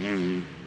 Mm-hmm.